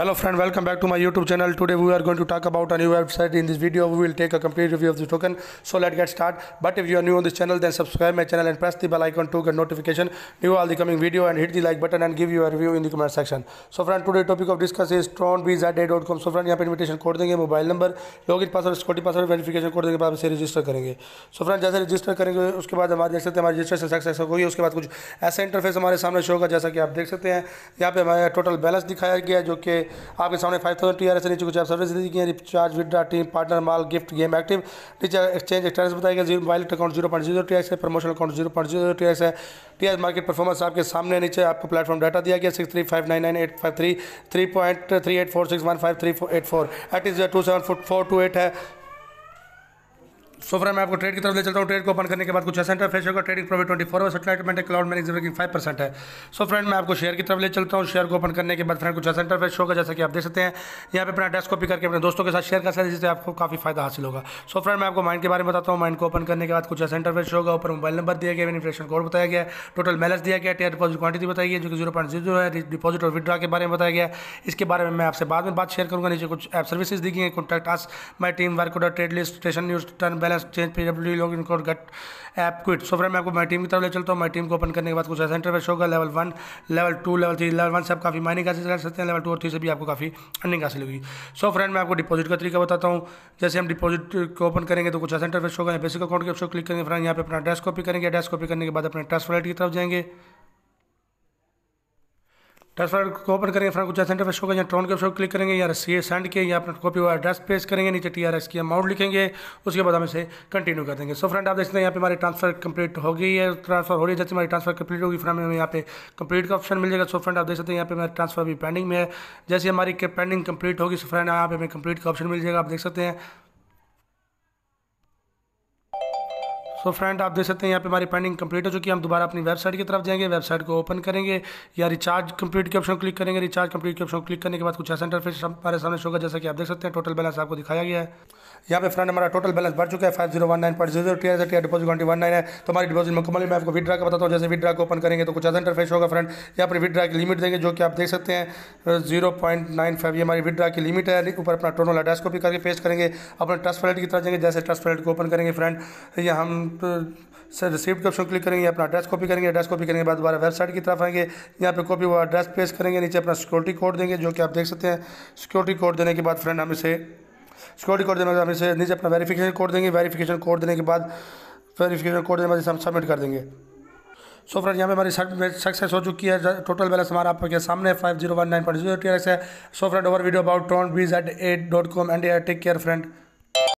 Hello friend, welcome back to my YouTube channel. Today we are going to talk about a new website. In this video we will take a complete review of the token. So let's get started. But if you are new on this channel then subscribe my channel and press the bell icon to get notification new all the coming video and hit the like button and give you a review in the comment section. So friend today topic of discuss is tronbza.com. So friend यहाँ पे invitation code देंगे mobile number login password security password verification code देंगे बाद से register करेंगे so friend जैसे register करेंगे उसके बाद हमारे देख सकते हैं हमारी रजिस्ट्रेशन सक्सेस हो गई उसके बाद कुछ ऐसा इंटरफेस हमारे सामने शो होगा जैसा कि आप देख सकते हैं यहाँ पे हमारा टोटल बैलेंस दिखाया गया जो कि आपके सामने five thousand T R S नीचे कुछ आप सर्विस दी गई recharge withdraw team partner mall gift game active नीचे एक्सचेंज एक्सटेंस बताया गया zero mobile account zero point zero T है promotional account zero point zero T है टी मार्केट परफॉर्मेंस आपके सामने, नीचे आपको प्लेटफॉर्म डाटा दिया गया six three five nine nine eight five three three point three eight four six one five three eight four eight is two seven four two eight है। So friend मैं आपको trade की तरफ़ ले चलता हूँ। ट्रेड को ओपन करने के बाद कुछ ऐसा इंटरफेस होगा trading profit twenty four settlement cloud manage की फाइव परसेंट है। सो फ्रेंड मैं आपको शेयर की तरफ़ ले चलता हूँ। शेयर को ओपन करने के बाद फ्रेंड कुछ ऐसा इंटरफेस होगा, जैसा कि आप देख सकते हैं। यहाँ पे अपना डेस्क कॉपी करके अपने दोस्तों के साथ शेयर कर सकते हैं, जिससे आपको काफ़ी फ़ायदा हासिल होगा। सो फ्रेंड मैं आपको माइंड के बारे में बताता हूँ। माइंड को ओपन करने के बाद कुछ ऐसा इंटरफेस होगा। ऊपर मोबाइल नंबर दिया गया इन्फ्लेशन कोड बताया गया। टोटल बैलेंस दिया गया टेयर डिपॉजिट क्वांटिटी बताई गई, जो कि ज़ीरो पॉइंट ज़ीरो है। डिपॉजिट और विड्रा के बारे में बताया गया। इसके बारे में मैं आपसे बाद में बात शेयर करूँगा। नीचे कुछ ऐप सर्विसेज़ दी गई हैं। Contact us my team work trade list station news turn balance change P W log in code gut app quit so friend मैं आपको माई टीम की तरफ़ ले चलता हूँ। माई टीम को ओपन करने के बाद कुछ ऐसा इंटरफेस होगा। Level one level two level three level one से आप काफ़ी माइनिंग हासिल कर सकते हैं। लेवल टू और थ्री से भी आपको काफ़ी अर्निंग हासिल होगी सो फ्रेंड मैं आपको डिपॉजिट का तरीका बताता हूँ। जैसे हम डिपॉजिट को ओपन करेंगे तो कुछ ऐसा इंटरफेस होगा। बेसिक अकाउंट के ऑप्शन क्लिक करेंगे। फ्रेंड यहाँ पे अपना एड्रेस कॉपी करेंगे। एड्रेस कॉपी करने के बाद अपने ट्रस्ट वॉलेट की तरफ़ जाएँगे। ट्रांसफ़र को ओपन करेंगे फ्रेंड कुछ सेंटर पे शो होगा यहाँ ट्रॉन के ऑप्शन क्लिक करेंगे, या सीए सेंड के यहाँ अपना कॉपी हुआ एड्रेस पेश करेंगे, नीचे टी आर एस की अमाउंट लिखेंगे, उसके बाद हम इसे कंटिन्यू कर देंगे। सो फ्रेंड आप देखते हैं, यहाँ पे हमारी ट्रांसफ़र कंप्लीट हो गई है ट्रांसफ़र हो रही है, जैसे हमारी ट्रांसफ़र कंप्लीट होगी फ्रेंड हमें यहाँ पे कंप्लीट का ऑप्शन मिल जाएगा। सो फ्रेंड आप देख सकते हैं, यहाँ पे हमारी ट्रांसफ़र भी पेंडिंग में है। जैसे हमारी पेंडिंग कंप्लीट होगी सो फ्रेंड यहाँ पे हमें कंप्लीट का ऑप्शन मिल जाएगा। आप देख सकते हैं सो so फ्रेंड आप देख सकते हैं यहाँ पे हमारी पेंडिंग कंप्लीट हो चुकी है। हम दोबारा अपनी वेबसाइट की तरफ़ जाएँगे। वेबसाइट को ओपन करेंगे या रिचार्ज कंप्लीट के ऑप्शन क्लिक करेंगे। रिचार्ज कंप्लीट के ऑप्शन क्लिक करने के बाद कुछ ऐसा इंटरफेस हमारे सामने शो होगा, जैसा कि आप देख सकते हैं। टोटल बैलेंस आपको दिखाया गया है। यहाँ पे फ्रेंड हमारा टोटल बैलेंस बढ़ चुका है। Five zero one nine point zero T है डिपोजिट ट्वेंटी वन नाइन है। तो हमारी डिपोजिट मुकम्मल मैं आपको विड्रा का बताता हूँ। जैसे विड्रा को ओपन करेंगे तो कुछ ऐसा इंटरफेस होगा फ्रेंड यहाँ पर विड्रा की लिमिट देंगे, जो कि आप देख सकते हैं। ज़ीरो पॉइंट नाइन फाइव ये हमारी विड्रा की लिमिट है। ऊपर अपना टोनल एड्रेस को भी करके पेस्ट करेंगे। अपने ट्रस्ट वैलेट की तरफ़ जाएँगे। जैसे ट्रस्ट वैलेट को ओपन करेंगे फ्रेंड या हम सर रिसीप्ट ऑप्शन क्लिक करेंगे? अपना एड्रेस कॉपी करेंगे? एड्रेस कॉपी करने के बाद दोबारा वेबसाइट की तरफ़ आएँगे। यहाँ पे कॉपी हुआ एड्रेस पेश करेंगे, नीचे अपना सिक्योरिटी कोड देंगे, जो कि आप देख सकते हैं। सिक्योरिटी कोड देने के बाद फ्रेंड हम इसे सिक्योरिटी कोड देने के बाद हम इसे नीचे अपना वेरीफिकेशन कोड देंगे। वेरीफिकेशन कोड देने के बाद वेरीफिकेशन कोड देने के बाद हम सबमिट कर देंगे। सो फ्रेंड यहाँ पे हमारी सक्सेस हो चुकी है। टोटल बैलेंस हमारा आपके सामने five zero one nine point zero T है। So friend over video about tone bees eight eight dot com and take care friend